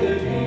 the